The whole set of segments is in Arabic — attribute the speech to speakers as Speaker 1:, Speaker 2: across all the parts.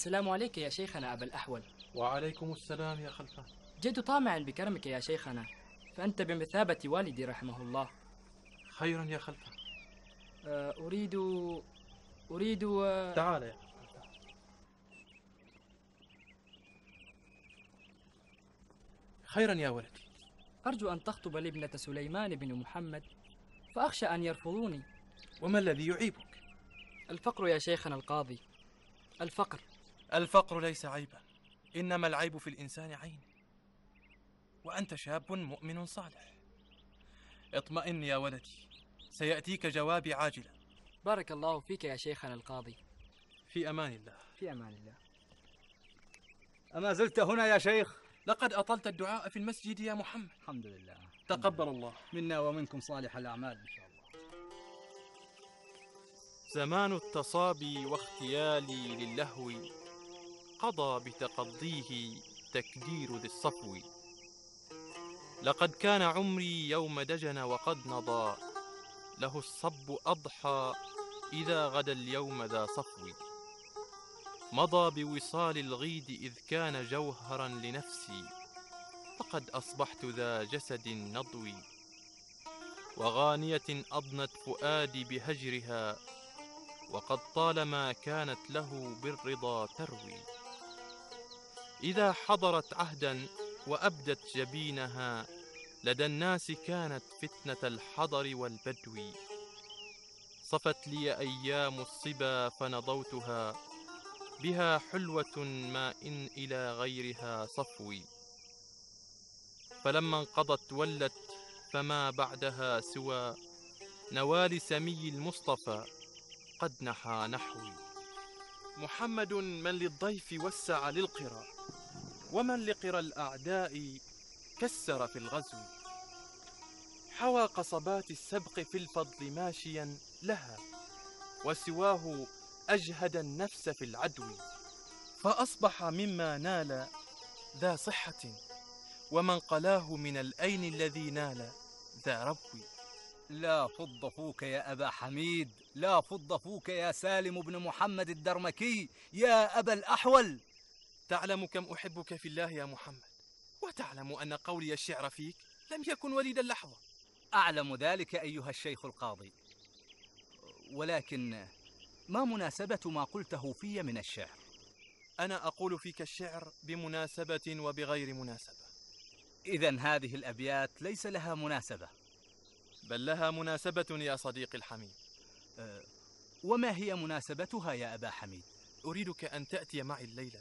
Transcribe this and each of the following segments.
Speaker 1: السلام عليك يا شيخنا أبا الأحول.
Speaker 2: وعليكم السلام يا خلفان
Speaker 1: جئت طامعا بكرمك يا شيخنا فأنت بمثابة والدي رحمه الله.
Speaker 2: خيرا يا خلفان
Speaker 1: آه، أريد أريد آه،
Speaker 2: تعال يا خيرا يا ولدي.
Speaker 1: أرجو أن تخطب لي ابنة سليمان بن محمد فأخشى أن يرفضوني.
Speaker 2: وما الذي يعيبك؟
Speaker 1: الفقر يا شيخنا القاضي. الفقر.
Speaker 2: الفقر ليس عيبا إنما العيب في الإنسان عين. وأنت شاب مؤمن صالح. اطمئن يا ولدي سيأتيك جوابي عاجلا.
Speaker 1: بارك الله فيك يا شيخنا القاضي.
Speaker 2: في أمان الله.
Speaker 1: في أمان الله.
Speaker 3: أما زلت هنا يا شيخ؟
Speaker 2: لقد أطلت الدعاء في المسجد يا محمد.
Speaker 3: الحمد لله.
Speaker 2: تقبل الله.
Speaker 3: منا ومنكم صالح الأعمال إن شاء الله.
Speaker 2: زمان التصابي واختيالي للهو قضى بتقضيه تكدير ذي الصفو. لقد كان عمري يوم دجن وقد نضى له الصب أضحى إذا غدا اليوم ذا صفو. مضى بوصال الغيد إذ كان جوهرا لنفسي فقد أصبحت ذا جسد نضوي. وغانية أضنت فؤادي بهجرها وقد طالما كانت له بالرضا تروي. إذا حضرت عهدا وأبدت جبينها لدى الناس كانت فتنة الحضر والبدو. صفت لي أيام الصبا فنضوتها بها حلوة ما إن إلى غيرها صفوي. فلما انقضت ولت فما بعدها سوى. نوال سمي المصطفى قد نحى نحوي. محمد من للضيف وسع للقرى ومن لقرى الأعداء كسر في الغزو. حوى قصبات السبق في الفضل ماشيا لها وسواه أجهد النفس في العدو. فأصبح مما نال ذا صحة ومن قلاه من الأين الذي نال ذا ربوي
Speaker 3: لا فض فوك يا أبا حميد. لا فض فوك يا سالم بن محمد الدرمكي يا أبا الأحول.
Speaker 2: تعلم كم أحبك في الله يا محمد وتعلم أن قولي الشعر فيك لم يكن وليد اللحظة.
Speaker 3: أعلم ذلك أيها الشيخ القاضي. ولكن ما مناسبة ما قلته في من الشعر؟
Speaker 2: أنا أقول فيك الشعر بمناسبة وبغير مناسبة.
Speaker 3: إذا هذه الأبيات ليس لها مناسبة.
Speaker 2: بل لها مناسبة يا صديقي الحميد.
Speaker 3: أه، وما هي مناسبتها يا أبا حميد؟
Speaker 2: أريدك أن تأتي معي الليلة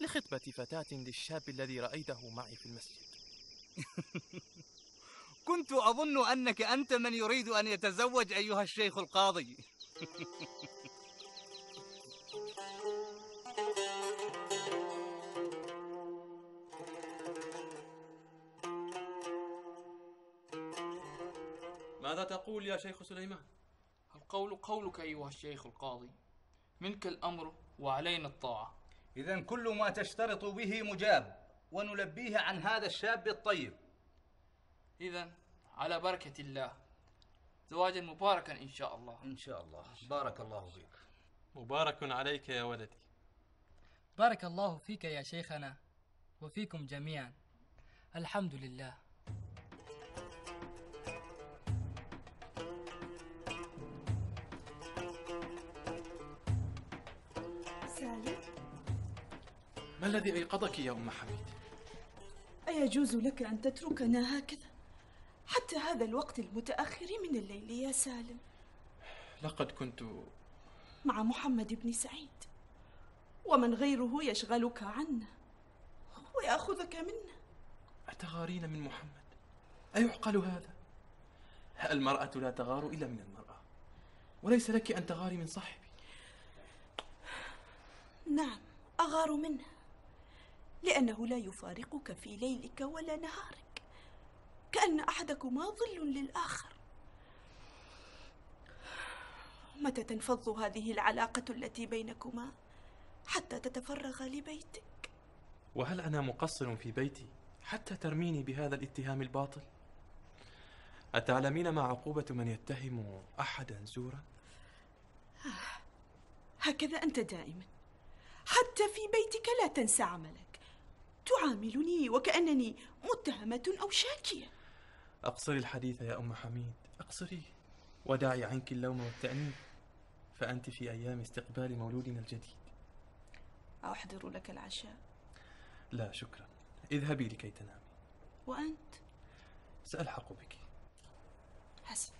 Speaker 2: لخطبة فتاة للشاب الذي رأيته معي في المسجد.
Speaker 3: كنت أظن أنك أنت من يريد أن يتزوج أيها الشيخ القاضي.
Speaker 2: ماذا تقول يا شيخ سليمان؟
Speaker 4: القول قولك أيها الشيخ القاضي منك الأمر وعلينا الطاعة.
Speaker 3: إذا كل ما تشترط به مجاب ونلبيه عن هذا الشاب الطيب.
Speaker 4: إذا على بركة الله زواجا مباركا إن شاء الله.
Speaker 3: إن شاء الله. بارك الله فيك.
Speaker 2: مبارك عليك يا ولدي.
Speaker 1: بارك الله فيك يا شيخنا وفيكم جميعا. الحمد لله.
Speaker 2: ما الذي أيقظك يا أم حميد؟
Speaker 5: أيجوز لك أن تتركنا هكذا؟ حتى هذا الوقت المتأخر من الليل يا سالم.
Speaker 2: لقد كنت
Speaker 5: مع محمد بن سعيد. ومن غيره يشغلك عنا. ويأخذك منا.
Speaker 2: أتغارين من محمد؟ أيعقل هذا؟ المرأة لا تغار إلا من المرأة؟ وليس لك أن تغاري من صاحبي؟
Speaker 5: نعم أغار منه لأنه لا يفارقك في ليلك ولا نهارك. كأن أحدكما ظل للآخر. متى تنفض هذه العلاقة التي بينكما حتى تتفرغ لبيتك؟
Speaker 2: وهل أنا مقصر في بيتي حتى ترميني بهذا الاتهام الباطل؟ أتعلمين ما عقوبة من يتهم أحدا زورا؟
Speaker 5: هكذا أنت دائما. حتى في بيتك لا تنسى عملك. تعاملني وكأنني متهمة أو شاكية.
Speaker 2: أقصري الحديث يا أم حميد. أقصريه ودعي عنك اللوم والتأنيب. فأنت في أيام استقبال مولودنا الجديد.
Speaker 5: أحضر لك العشاء.
Speaker 2: لا شكرا. اذهبي لكي تنامي.
Speaker 5: وأنت؟
Speaker 2: سألحق بك.
Speaker 5: حسن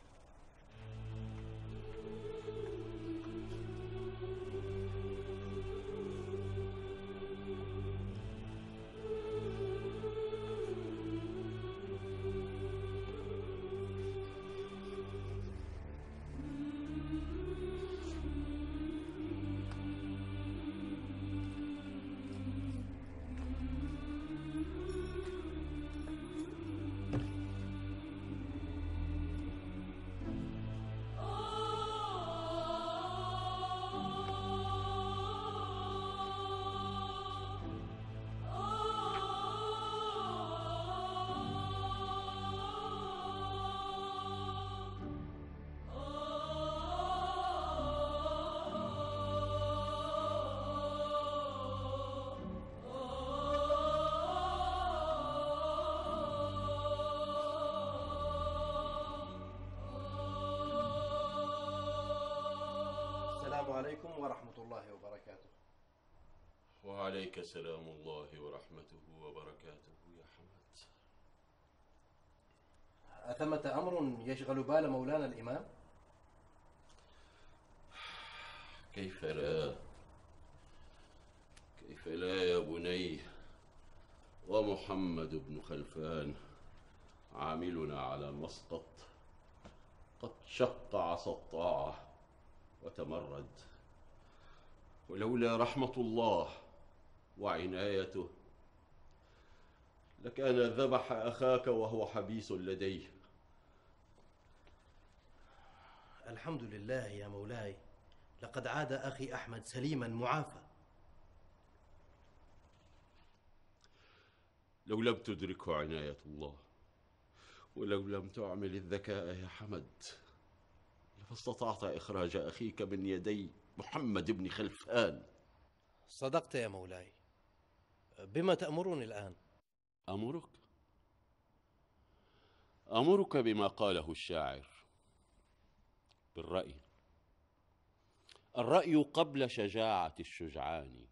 Speaker 6: وعليك سلام الله ورحمته وبركاته يا حمد
Speaker 7: أثمة أمر يشغل بال مولانا الإمام؟
Speaker 6: كيف لا؟ كيف لا يا بني؟ ومحمد بن خلفان عاملنا على مسقط. قد شق عصا الطاعة وتمرد. ولولا رحمة الله وعنايته. لكان ذبح أخاك وهو حبيس لديه.
Speaker 7: الحمد لله يا مولاي. لقد عاد أخي أحمد سليما معافى.
Speaker 6: لو لم تدركه عناية الله ولو لم تعمل الذكاء يا حمد فاستطعت إخراج أخيك من يدي محمد بن خلفان.
Speaker 7: صدقت يا مولاي. بما تأمرني الآن.
Speaker 6: أمرك؟ أمرك بما قاله الشاعر. بالرأي. الرأي قبل شجاعة الشجعان.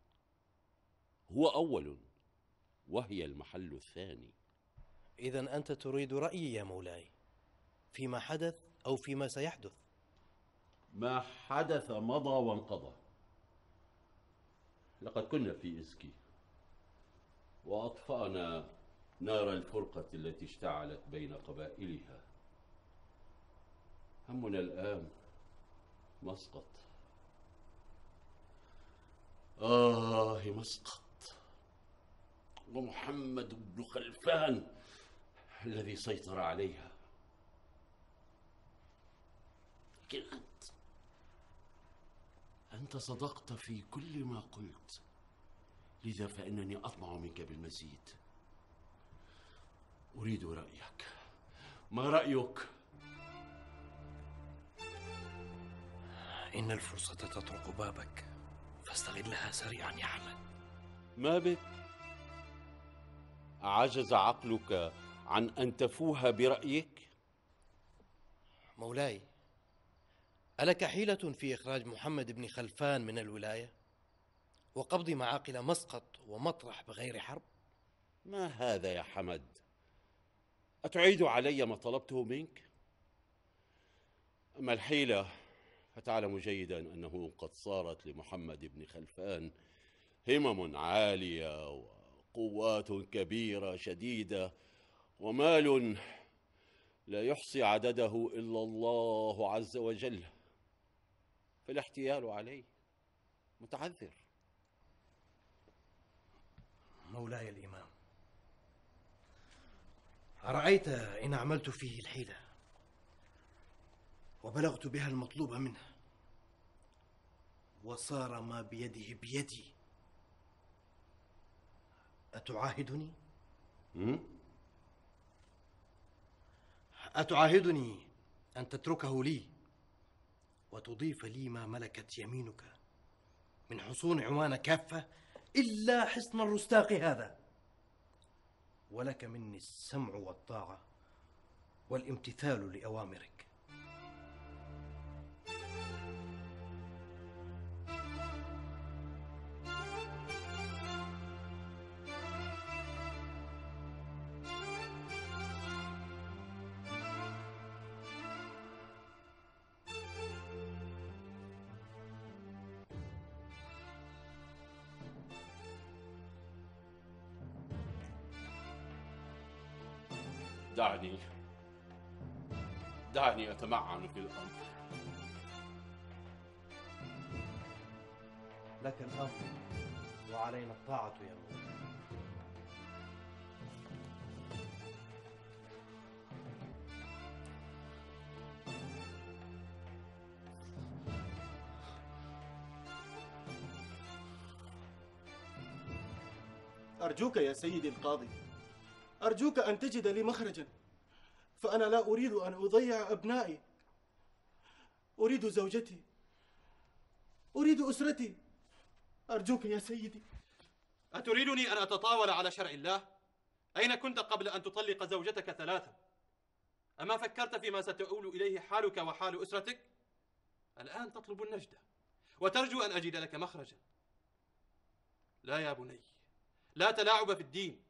Speaker 6: هو أول وهي المحل الثاني.
Speaker 7: إذا أنت تريد رأيي يا مولاي. فيما حدث أو فيما سيحدث.
Speaker 6: ما حدث مضى وانقضى. لقد كنا في إزكي. وأطفأنا نار الفرقة التي اشتعلت بين قبائلها. همنا الآن مسقط. آه مسقط. ومحمد بن خلفان الذي سيطر عليها. لكن أنت أنت صدقت في كل ما قلت. لذا فإنني أطمع منك بالمزيد أريد رأيك ما رأيك؟
Speaker 7: إن الفرصة تطرق بابك فاستغلها سريعا يا حمد
Speaker 6: ما بك؟ عجز عقلك عن أن تفوه برأيك؟
Speaker 7: مولاي ألك حيلة في إخراج محمد بن خلفان من الولاية وقبض معاقل مسقط ومطرح بغير حرب
Speaker 6: ما هذا يا حمد؟ أتعيد علي ما طلبته منك؟ أما الحيلة فتعلم جيدا أنه قد صارت لمحمد بن خلفان همم عالية وقوات كبيرة شديدة ومال لا يحصي عدده إلا الله عز وجل فالاحتيال عليه متعذر
Speaker 7: مولاي الإمام. أرأيت إن عملت فيه الحيلة؟ وبلغت بها المطلوب منه. وصار ما بيده بيدي. أتعاهدني؟ أتعاهدني أن تتركه لي وتضيف لي ما ملكت يمينك من حصون عمان كافة إلا حصن الرستاق هذا. ولك مني السمع والطاعة والامتثال لأوامرك.
Speaker 6: دعني. دعني أتمعن في الأمر.
Speaker 7: لك الأمر وعلينا الطاعة يا مولاي
Speaker 8: أرجوك يا سيدي القاضي. أرجوك أن تجد لي مخرجا فأنا لا أريد أن أضيع أبنائي أريد زوجتي أريد أسرتي أرجوك يا سيدي
Speaker 2: أتريدني أن أتطاول على شرع الله؟ أين كنت قبل أن تطلق زوجتك ثلاثا؟ أما فكرت فيما ستؤول إليه حالك وحال أسرتك؟ الآن تطلب النجدة وترجو أن أجد لك مخرجا لا يا بني لا تلاعب في الدين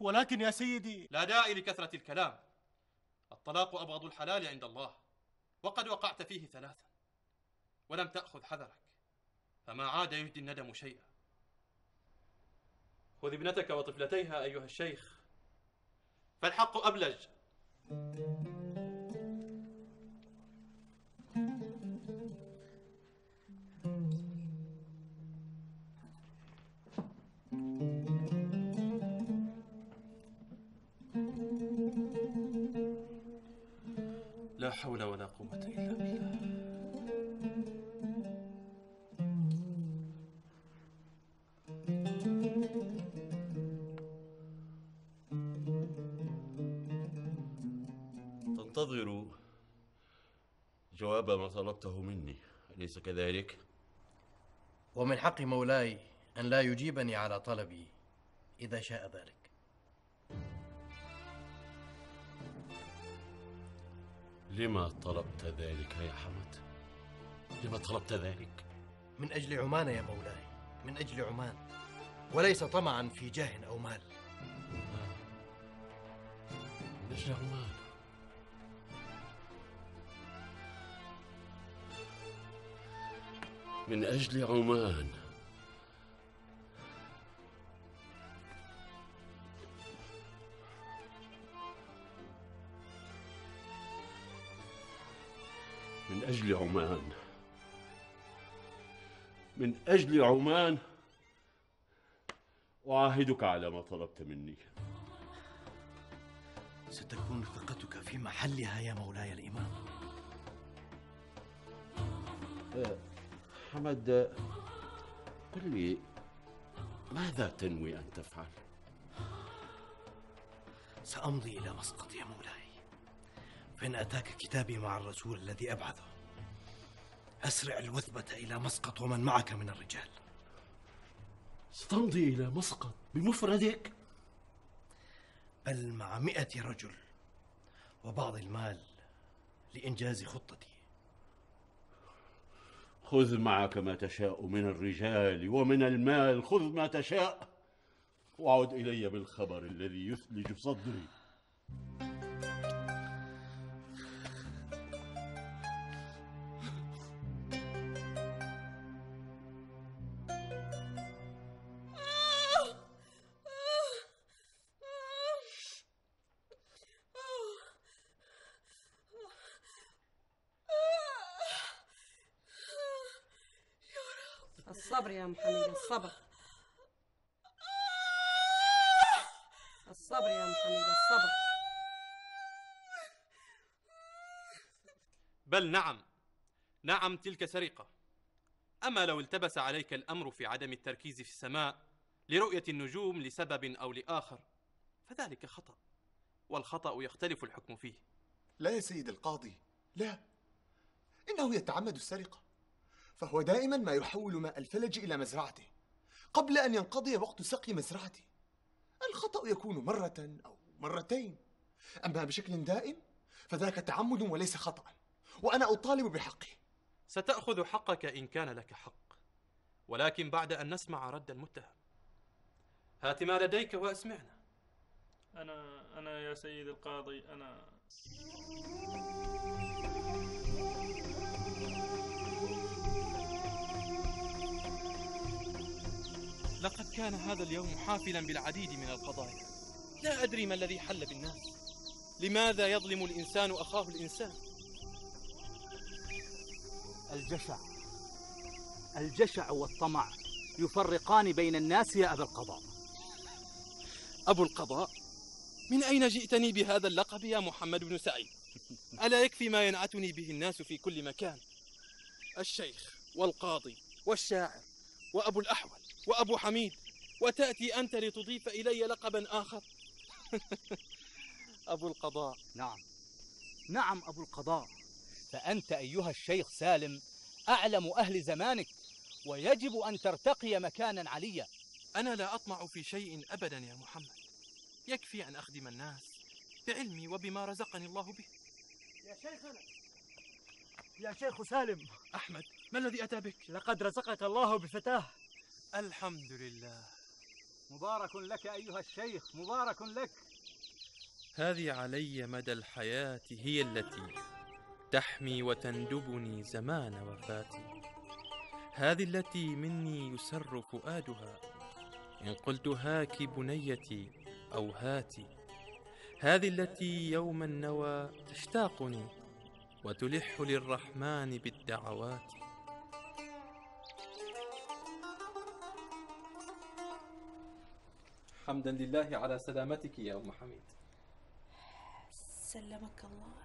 Speaker 8: ولكن يا سيدي
Speaker 2: لا داعي لكثرة الكلام. الطلاق أبغض الحلال عند الله وقد وقعت فيه ثلاثا ولم تأخذ حذرك فما عاد يهدي الندم شيئا. خذ ابنتك وطفلتيها أيها الشيخ فالحق أبلج. حول ولا قوة إلا بالله
Speaker 6: تنتظر جواب ما طلبته مني أليس كذلك؟
Speaker 7: ومن حق مولاي أن لا يجيبني على طلبي إذا شاء ذلك
Speaker 6: لما طلبت ذلك يا حمد؟ لما طلبت ذلك؟
Speaker 7: من أجل عمان يا مولاي من أجل عمان وليس طمعا في جاه أو مال
Speaker 6: من أجل عمان من أجل عمان أجل عمان. من أجل عمان أعاهدك على ما طلبت مني.
Speaker 7: ستكون ثقتك في محلها يا مولاي الإمام.
Speaker 6: حمد قل لي ماذا تنوي أن تفعل؟
Speaker 7: سأمضي إلى مسقط يا مولاي. فإن أتاك كتابي مع الرسول الذي أبعثه. أسرع الوثبة إلى مسقط ومن معك من الرجال.
Speaker 6: ستمضي إلى مسقط بمفردك؟
Speaker 7: بل مع مئة رجل وبعض المال لإنجاز خطتي.
Speaker 6: خذ معك ما تشاء من الرجال ومن المال. خذ ما تشاء. وعد إلي بالخبر الذي يثلج صدري.
Speaker 9: الصبر. الصبر يا محمد الصبر.
Speaker 2: بل نعم نعم تلك سرقة. أما لو التبس عليك الأمر في عدم التركيز في السماء لرؤية النجوم لسبب أو لآخر فذلك خطأ والخطأ يختلف الحكم فيه.
Speaker 10: لا يا سيد القاضي لا. إنه يتعمد السرقة فهو دائما ما يحول ماء الفلج إلى مزرعته. قبل أن ينقضي وقت سقي مزرعته الخطأ يكون مرة أو مرتين. أما بشكل دائم فذاك تعمد وليس خطأ وأنا أطالب بحقه
Speaker 2: ستأخذ حقك إن كان لك حق ولكن بعد أن نسمع رد المتهم. هات ما لديك وأسمعنا.
Speaker 11: أنا أنا يا سيد القاضي أنا.
Speaker 2: لقد كان هذا اليوم حافلا بالعديد من القضايا. لا أدري ما الذي حل بالناس. لماذا يظلم الإنسان أخاه الإنسان؟
Speaker 3: الجشع. الجشع والطمع يفرقان بين الناس يا أبا القضاء.
Speaker 2: أبو القضاء من أين جئتني بهذا اللقب يا محمد بن سعيد؟ ألا يكفي ما ينعتني به الناس في كل مكان؟ الشيخ والقاضي والشاعر وأبو الأحول. وأبو حميد وتأتي أنت لتضيف إلي لقبا آخر. أبو القضاء.
Speaker 3: نعم. نعم أبو القضاء. فأنت أيها الشيخ سالم أعلم أهل زمانك ويجب أن ترتقي مكانا عليا.
Speaker 2: أنا لا أطمع في شيء أبدا يا محمد. يكفي أن أخدم الناس بعلمي وبما رزقني الله به.
Speaker 12: يا شيخنا يا شيخ سالم.
Speaker 2: أحمد ما الذي أتى بك؟
Speaker 12: لقد رزقك الله بفتاة.
Speaker 2: الحمد لله.
Speaker 3: مبارك لك أيها الشيخ مبارك لك.
Speaker 2: هذه علي مدى الحياة هي التي تحمي وتندبني زمان وفاتي. هذه التي مني يسر فؤادها. إن قلت هاك بنيتي أو هاتي. هذه التي يوم النوى تشتاقني وتلح للرحمن بالدعوات. حمدا لله على سلامتك يا أم حميد.
Speaker 5: سلمك الله.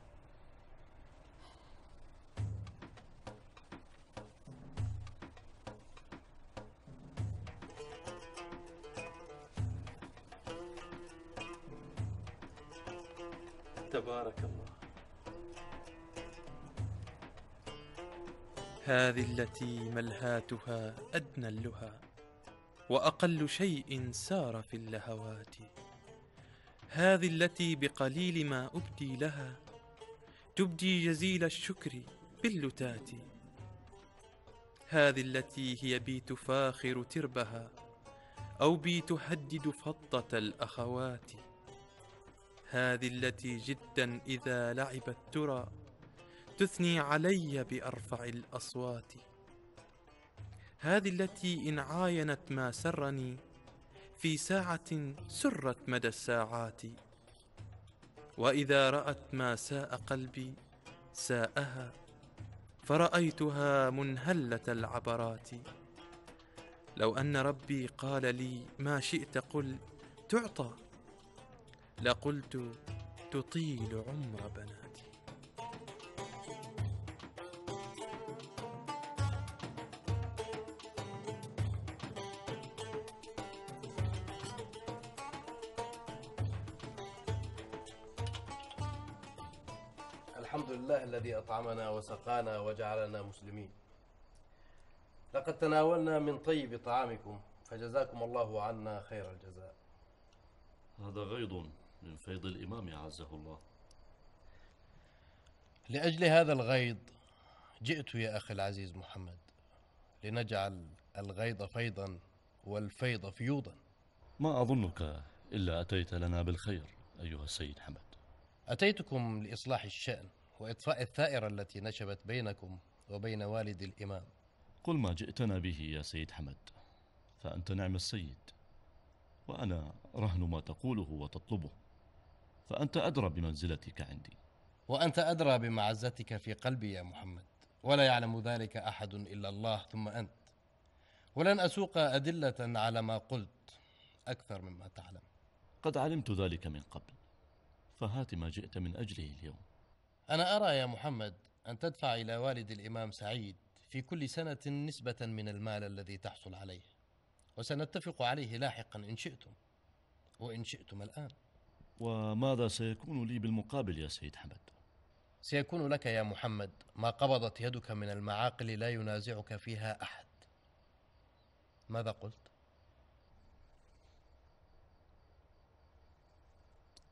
Speaker 2: تبارك الله. هذه التي ملهاتها أدنى اللهى. وأقل شيء سار في اللهوات. هذه التي بقليل ما أبدي لها تبدي جزيل الشكر باللتات. هذه التي هي بي تفاخر تربها أو بي تهدد فضة الأخوات. هذه التي جدا إذا لعبت ترى تثني علي بأرفع الأصوات. هذه التي إن عاينت ما سرني في ساعة سرت مدى الساعات وإذا رأت ما ساء قلبي ساءها فرأيتها منهلة العبرات. لو أن ربي قال لي ما شئت قل تعطى لقلت تطيل عمر بناتي
Speaker 7: الحمد لله الذي أطعمنا وسقانا وجعلنا مسلمين. لقد تناولنا من طيب طعامكم فجزاكم الله عنا خير الجزاء.
Speaker 6: هذا غيض من فيض الإمام عزه الله.
Speaker 7: لأجل هذا الغيض جئت يا أخي العزيز محمد لنجعل الغيض فيضا والفيض فيوضا.
Speaker 6: ما أظنك إلا أتيت لنا بالخير أيها السيد حمد.
Speaker 7: أتيتكم لإصلاح الشأن. وإطفاء الثائرة التي نشبت بينكم وبين والد الإمام.
Speaker 6: قل ما جئتنا به يا سيد حمد فأنت نعم السيد وأنا رهن ما تقوله وتطلبه فأنت أدرى بمنزلتك عندي.
Speaker 7: وأنت أدرى بمعزتك في قلبي يا محمد ولا يعلم ذلك أحد إلا الله ثم أنت. ولن أسوق أدلة على ما قلت أكثر مما تعلم.
Speaker 6: قد علمت ذلك من قبل فهات ما جئت من أجله اليوم.
Speaker 7: أنا أرى يا محمد أن تدفع إلى والد الإمام سعيد في كل سنة نسبة من المال الذي تحصل عليه وسنتفق عليه لاحقا إن شئتم وإن شئتم الآن.
Speaker 6: وماذا سيكون لي بالمقابل يا سيد حمد؟
Speaker 7: سيكون لك يا محمد ما قبضت يدك من المعاقل لا ينازعك فيها أحد. ماذا قلت؟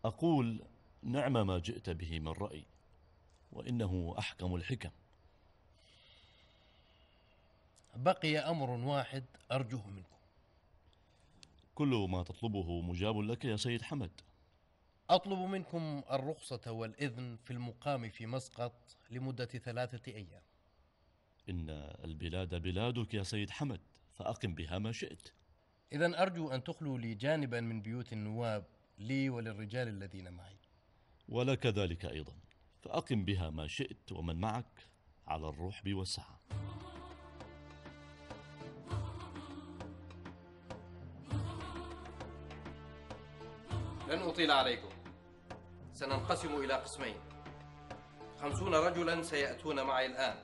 Speaker 13: أقول نعم ما جئت به من رأي. وإنه أحكم الحكم.
Speaker 7: بقي أمر واحد أرجوه منكم.
Speaker 13: كل ما تطلبه مجاب لك يا سيد حمد.
Speaker 7: أطلب منكم الرخصة والإذن في المقام في مسقط لمدة ثلاثة أيام.
Speaker 13: إن البلاد بلادك يا سيد حمد فأقم بها ما شئت.
Speaker 7: اذا أرجو أن تخلوا لي جانبا من بيوت النواب لي وللرجال الذين معي.
Speaker 13: ولك ذلك أيضا. فأقم بها ما شئت ومن معك على الرحب والسعة
Speaker 7: لن أطيل عليكم. سننقسم إلى قسمين. خمسون رجلا سيأتون معي الآن.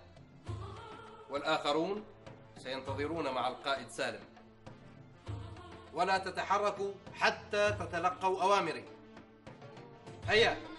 Speaker 7: والآخرون سينتظرون مع القائد سالم. ولا تتحركوا حتى تتلقوا أوامري. هيا!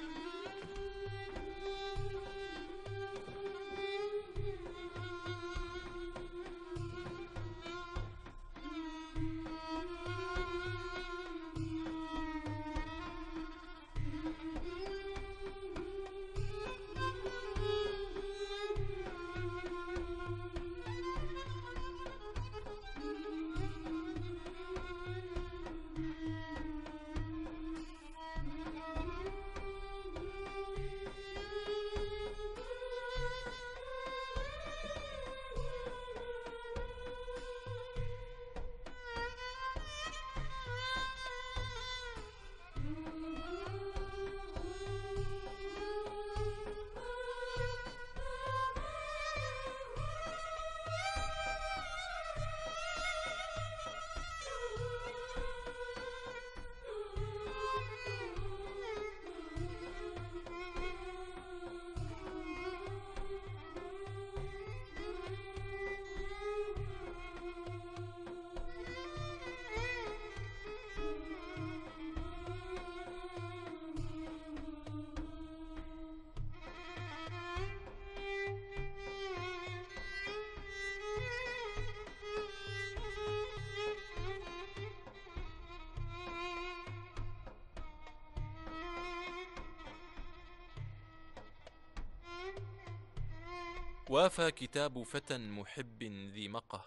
Speaker 2: وافى كتاب فتى محب ذي مقه.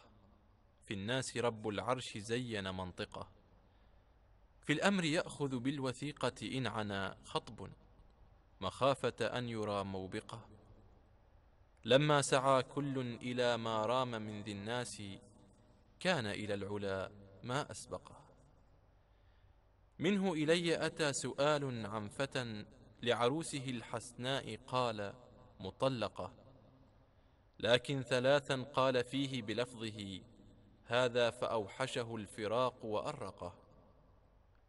Speaker 2: في الناس رب العرش زين منطقه. في الأمر يأخذ بالوثيقة إن عنا خطب. مخافة أن يرى موبقه. لما سعى كل إلى ما رام من ذي الناس كان إلى العلا ما أسبقه. منه إلي أتى سؤال عن فتى لعروسه الحسناء قال مطلقة. لكن ثلاثا قال فيه بلفظه هذا فأوحشه الفراق وأرقه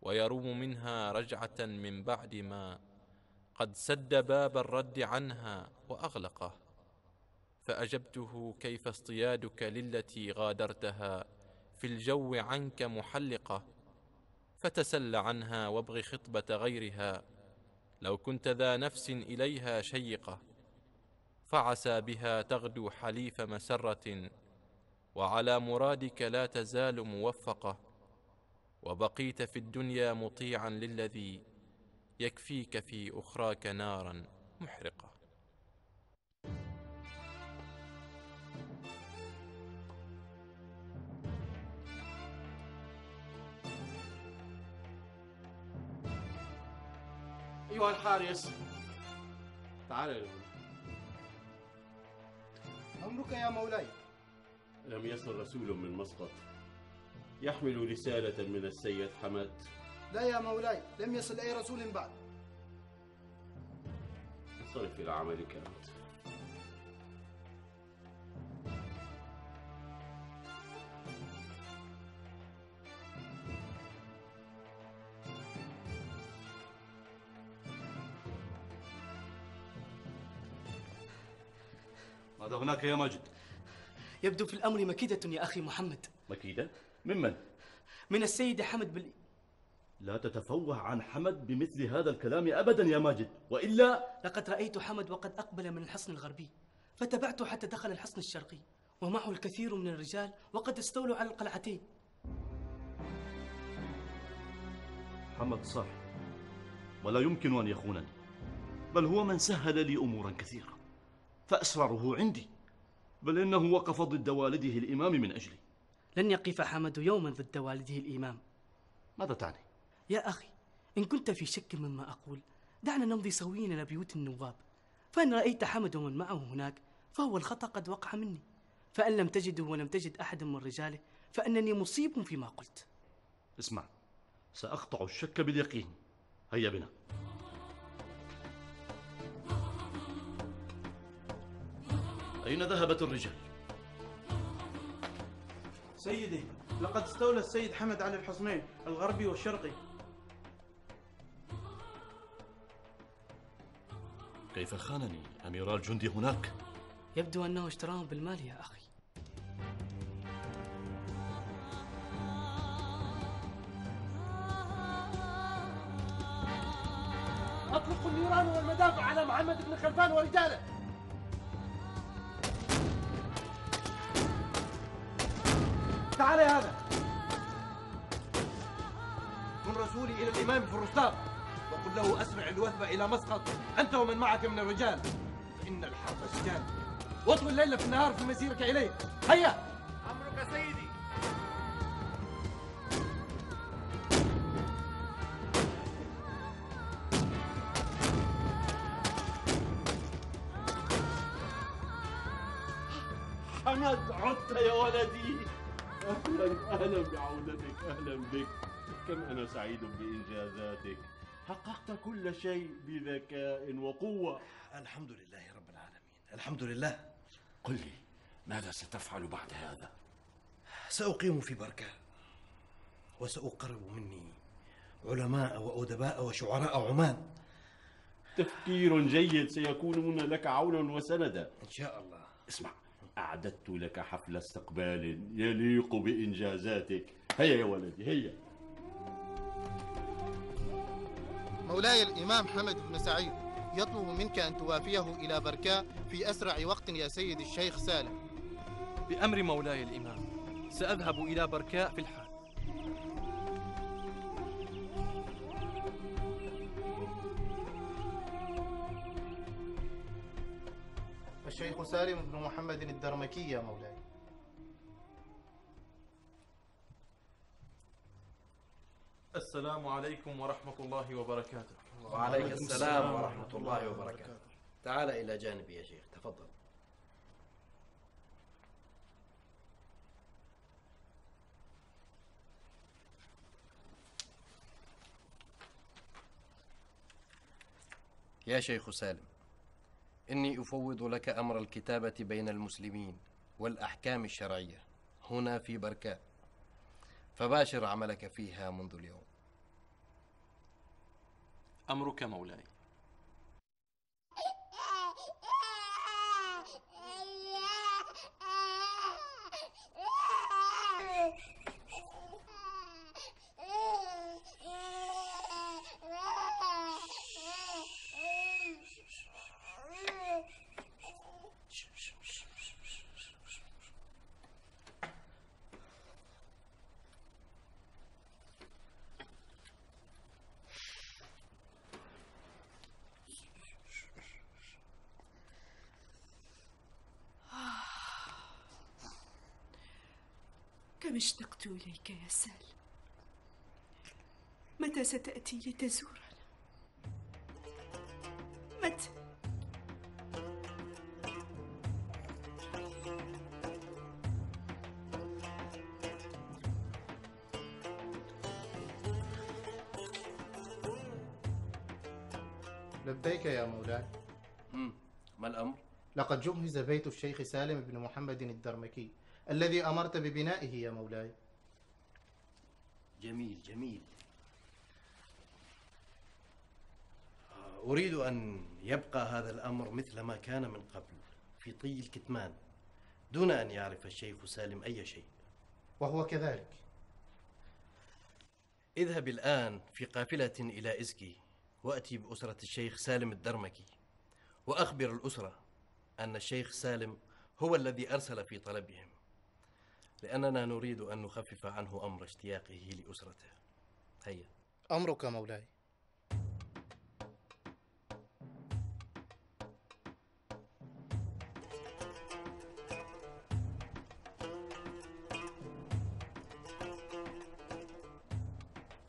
Speaker 2: ويروم منها رجعة من بعد ما قد سد باب الرد عنها وأغلقه فأجبته كيف اصطيادك للتي غادرتها في الجو عنك محلقة فتسل عنها وابغ خطبة غيرها لو كنت ذا نفس إليها شيقة. فعسى بها تغدو حليف مسرة وعلى مرادك لا تزال موفقة وبقيت في الدنيا مطيعا للذي يكفيك في أخراك نارا محرقة.
Speaker 6: أيها الحارس تعال
Speaker 14: أمرك يا مولاي؟
Speaker 6: لم يصل رسول من مسقط. يحمل رسالة من السيد حمد.
Speaker 14: لا يا مولاي لم يصل أي رسول بعد.
Speaker 6: انصرف إلى عملك
Speaker 15: هناك يا ماجد؟
Speaker 16: يبدو في الأمر مكيدة يا أخي محمد
Speaker 15: مكيدة؟ ممن؟
Speaker 16: من السيد حمد بال
Speaker 13: لا تتفوه عن حمد بمثل هذا الكلام أبدا يا ماجد وإلا
Speaker 16: لقد رأيت حمد وقد أقبل من الحصن الغربي فتبعته حتى دخل الحصن الشرقي ومعه الكثير من الرجال وقد استولوا على القلعتين
Speaker 13: حمد صح ولا يمكن أن يخونني بل هو من سهل لي أمورا كثيرة فأسراره عندي بل إنه وقف ضد والده الإمام من أجلي.
Speaker 16: لن يقف حمد يوما ضد والده الإمام.
Speaker 13: ماذا تعني؟
Speaker 16: يا أخي إن كنت في شك مما أقول دعنا نمضي سويا إلى بيوت النواب. فإن رأيت حمد ومن معه هناك فهو الخطأ قد وقع مني. فإن لم تجده ولم تجد أحد من رجاله فإنني مصيب فيما قلت.
Speaker 13: اسمع سأقطع الشك باليقين. هيا بنا. أين ذهبت الرجال؟
Speaker 17: سيدي لقد استولى السيد حمد على الحصنين الغربي والشرقي
Speaker 13: كيف خانني أمير الجندي هناك؟
Speaker 16: يبدو أنه اشتراهم بالمال يا أخي
Speaker 12: اطلقوا النيران والمدافع على محمد بن خلفان ورجاله تعال يا هذا.
Speaker 18: من رسولي إلى الإمام في الرستاق. وقل له أسرع الوثب إلى مسقط. أنت ومن معك من الرجال. فإن الحرب سجال واطوي الليل في النهار في مسيرك إليه. هيا!
Speaker 6: كم أنا سعيد بإنجازاتك. حققت كل شيء بذكاء وقوة.
Speaker 18: الحمد لله رب العالمين. الحمد لله.
Speaker 6: قل لي ماذا ستفعل بعد هذا؟
Speaker 18: سأقيم في بركة وسأقرب مني علماء وأدباء وشعراء عمان.
Speaker 6: تفكير جيد سيكونون لك عونا وسندا.
Speaker 18: إن شاء الله.
Speaker 6: اسمع أعددت لك حفل استقبال يليق بإنجازاتك. هيا يا ولدي هيا.
Speaker 14: مولاي الإمام حمد بن سعيد يطلب منك أن توافيه إلى بركاء في أسرع وقت يا سيد الشيخ سالم.
Speaker 2: بأمر مولاي الإمام سأذهب إلى بركاء في الحال.
Speaker 14: الشيخ سالم بن محمد الدرمكي يا مولاي.
Speaker 2: السلام عليكم ورحمة الله وبركاته.
Speaker 18: وعليك السلام ورحمة الله وبركاته. تعال إلى جانبي يا شيخ تفضل.
Speaker 7: يا شيخ سالم إني أفوض لك أمر الكتابة بين المسلمين والأحكام الشرعية. هنا في بركاء فباشر عملك فيها منذ اليوم.
Speaker 19: أمرك مولاي.
Speaker 5: كم اشتقت إليك يا سالم متى ستأتي لتزورنا؟ متى؟
Speaker 14: لبيك يا مولاي.
Speaker 7: ما الأمر؟
Speaker 14: لقد جهز بيت الشيخ سالم بن محمد الدرمكي. الذي أمرت ببنائه يا مولاي.
Speaker 7: جميل جميل. أريد أن يبقى هذا الأمر مثل ما كان من قبل في طي الكتمان دون أن يعرف الشيخ سالم أي شيء.
Speaker 14: وهو كذلك.
Speaker 7: اذهب الآن في قافلة إلى إزكي وأتي بأسرة الشيخ سالم الدرمكي وأخبر الأسرة أن الشيخ سالم هو الذي أرسل في طلبهم. لأننا نريد أن نخفف عنه أمر اشتياقه لأسرته. هيا.
Speaker 14: أمرك مولاي.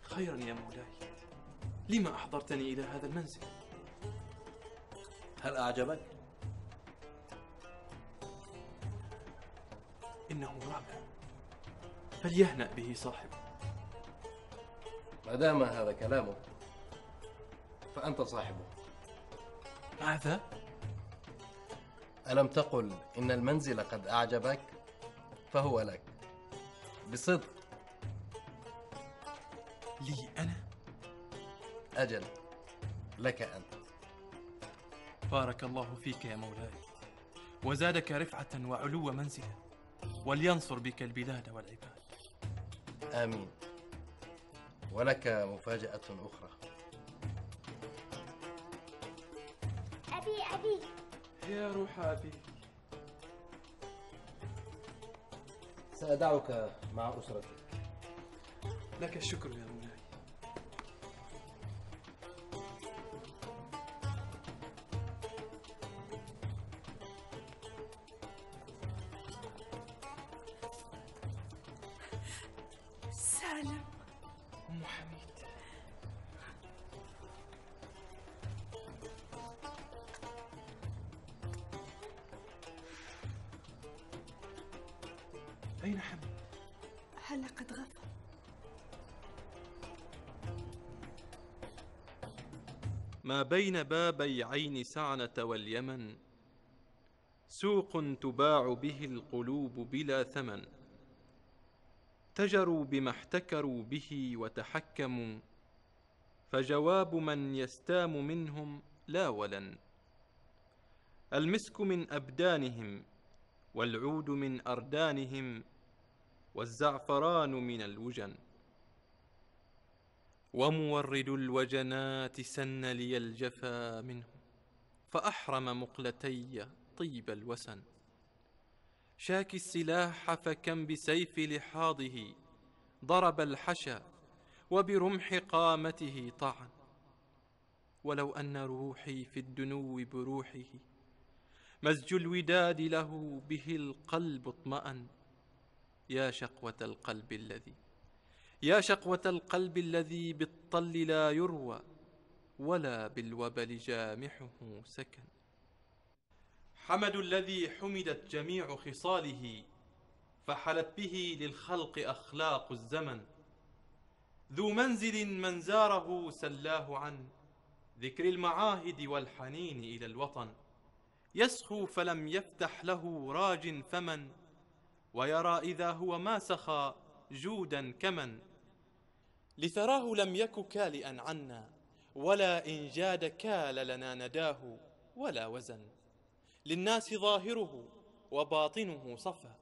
Speaker 5: خيرا يا مولاي. لما أحضرتني إلى هذا المنزل؟
Speaker 7: هل أعجبك؟
Speaker 5: إنه رائع فليهنأ به صاحبه.
Speaker 7: ما دام هذا كلامك فأنت صاحبه.
Speaker 5: ماذا؟
Speaker 7: ألم تقل إن المنزل قد أعجبك؟ فهو لك. بصدق.
Speaker 5: لي أنا؟
Speaker 7: أجل. لك أنت.
Speaker 5: بارك الله فيك يا مولاي. وزادك رفعة وعلو منزلة. ولينصر بك البلاد والعباد.
Speaker 7: آمين. ولك مفاجأة أخرى.
Speaker 20: أبي أبي.
Speaker 5: يا روح أبي.
Speaker 7: سأدعك مع أسرتك.
Speaker 5: لك الشكر يا مولاي
Speaker 2: بين بابي عين سعنة واليمن سوق تباع به القلوب بلا ثمن. تجروا بما احتكروا به وتحكموا فجواب من يستام منهم لا ولن. المسك من أبدانهم والعود من أردانهم والزعفران من الوجن. ومورد الوجنات سن لي الجفا منه فأحرم مقلتي طيب الوسن. شاكي السلاح فكم بسيف لحاضه ضرب الحشا وبرمح قامته طعن. ولو أن روحي في الدنو بروحه مزج الوداد له به القلب اطمأن. يا شقوة القلب الذي يا شقوة القلب الذي بالطل لا يروى ولا بالوبل جامحه سكن. حمد الذي حمدت جميع خصاله فحلت به للخلق أخلاق الزمن. ذو منزل من زاره سلاه عن ذكر المعاهد والحنين إلى الوطن. يسخو فلم يفتح له راج فمن ويرى إذا هو ما سخى جودا كمن. لثراه لم يك كالئا عنا ولا إن جاد كال لنا نداه ولا وزن. للناس ظاهره وباطنه صفا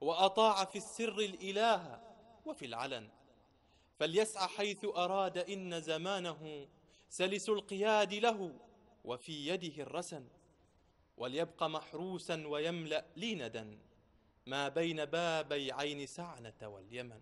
Speaker 2: وأطاع في السر الإله وفي العلن. فليسعى حيث أراد إن زمانه سلس القياد له وفي يده الرسن. وليبق محروسا ويملأ لي ندى ما بين بابي عين سعنة واليمن.